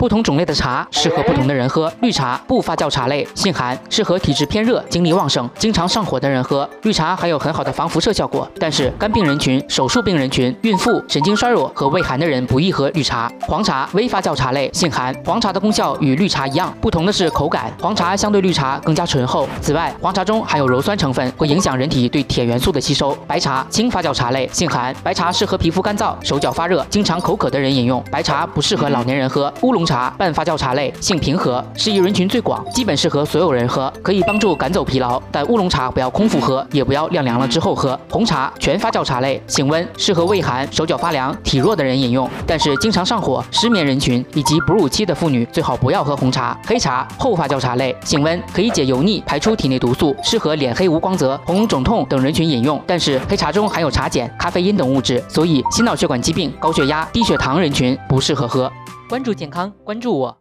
不同种类的茶适合不同的人喝。绿茶不发酵茶类，性寒，适合体质偏热、精力旺盛、经常上火的人喝。绿茶还有很好的防辐射效果，但是肝病人群、手术病人群、孕妇、神经衰弱和胃寒的人不宜喝绿茶。黄茶微发酵茶类，性寒。黄茶的功效与绿茶一样，不同的是口感，黄茶相对绿茶更加醇厚。此外，黄茶中含有鞣酸成分，会影响人体对铁元素的吸收。白茶轻发酵茶类，性寒。白茶适合皮肤干燥、手脚发热、经常口渴的人饮用。白茶不适合老年人喝。乌龙茶半发酵茶类，性平和，适宜人群最广，基本适合所有人喝，可以帮助赶走疲劳。但乌龙茶不要空腹喝，也不要晾凉了之后喝。红茶全发酵茶类，性温，适合胃寒、手脚发凉、体弱的人饮用。但是经常上火、失眠人群以及哺乳期的妇女最好不要喝红茶。黑茶后发酵茶类，性温，可以解油腻、排出体内毒素，适合脸黑无光泽、喉咙肿痛等人群饮用。但是黑茶中含有茶碱、咖啡因等物质，所以心脑血管疾病、高血压、低血糖人群不适合喝。关注健康，关注我。